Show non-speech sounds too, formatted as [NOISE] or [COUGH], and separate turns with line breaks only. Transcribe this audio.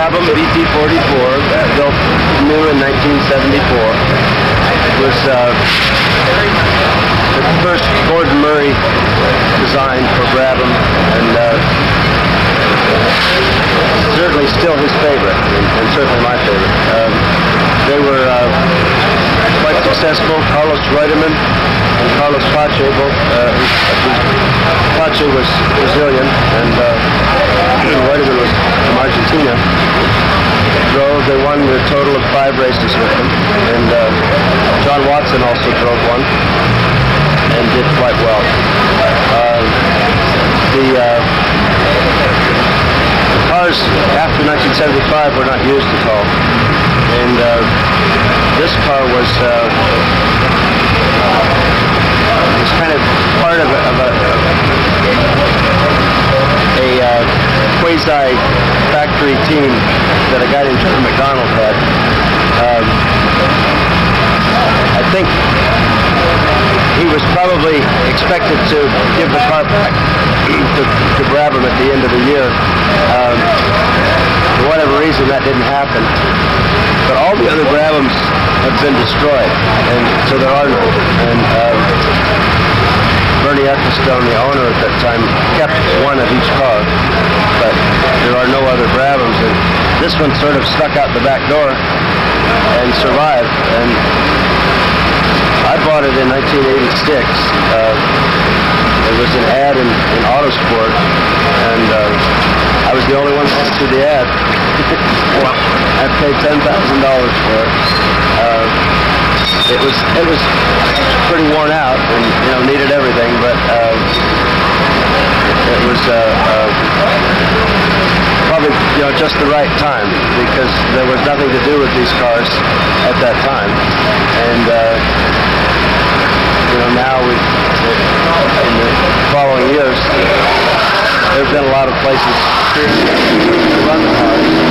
Brabham BT44 built new in 1974. It was uh, the first Gordon Murray design for Brabham, and uh, certainly still his favorite, and, certainly my favorite. Um, they were uh, quite successful. Carlos Reutemann and Carlos Pace both. Uh, Pace was Brazilian, and five races with him, and uh, John Watson also drove one and did quite well. Uh, the uh, cars after 1975 were not used at all. And uh, this car was uh, was kind of part of a, of a, a uh, quasi factory team that a guy named Trevor McDonald had. Um, I think he was probably expected to give the car back to, to Brabham at the end of the year. Um, for whatever reason, that didn't happen. But all the other Brabhams have been destroyed, and so there are no. And um, Bernie Ecclestone, the owner at that time, kept one of each car, but there are no other Brabhams. And this one sort of stuck out the back door and survived. And I bought it in 1986. Uh, there was an ad in, in Autosport, and uh, I was the only one going through the ad. [LAUGHS] well, I paid ten thousand dollars for it. Uh, it was it was pretty worn out, and you know needed everything, but uh, it was uh, uh, you know just the right time because there was nothing to do with these cars at that time, and uh, you know now we in the following years there have been a lot of places to run cars.